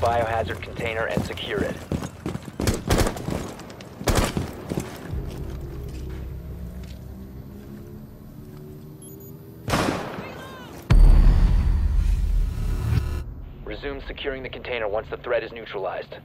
biohazard container and secure it. Resume securing the container once the threat is neutralized.